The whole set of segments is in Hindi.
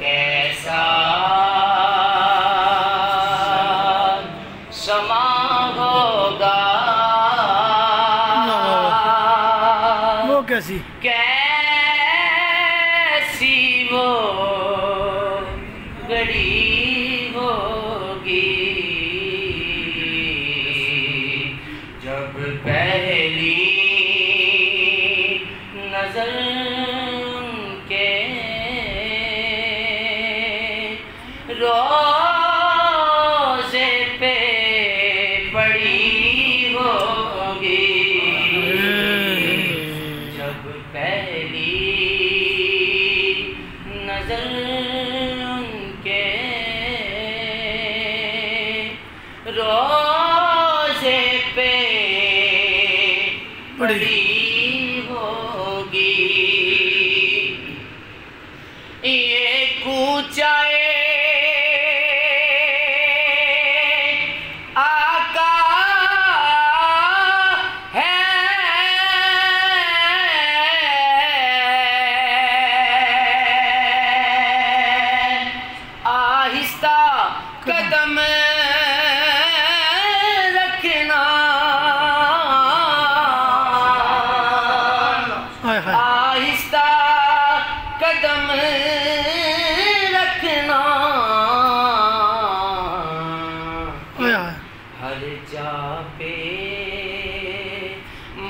कैसा समा होगा? वो कैसी? कैसी वो घड़ी होगी? जब पहली नज़र के रोज़े पे पड़ी होगी। जब पहली नज़र उनके रोज़े पे पड़ी कदम रखना आहिस्ता कदम रखना हर जा पे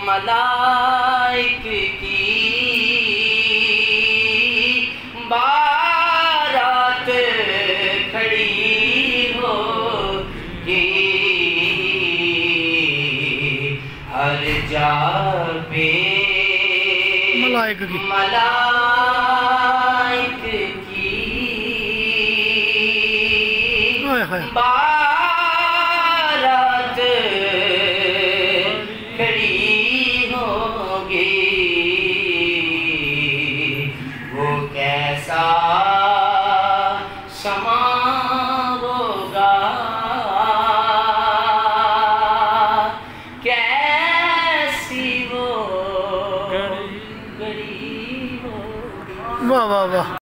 मलाइक की बारात खड़ी हर जा पे मलाइक की। मलाइक की। बारात 不不不。